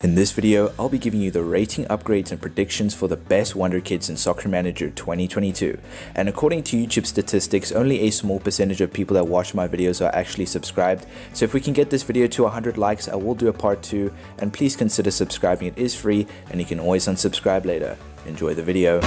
In this video, I'll be giving you the rating upgrades and predictions for the best Wonder Kids in Soccer Manager 2022. And according to YouTube statistics, only a small percentage of people that watch my videos are actually subscribed. So if we can get this video to 100 likes, I will do a part 2 and please consider subscribing. It is free and you can always unsubscribe later. Enjoy the video.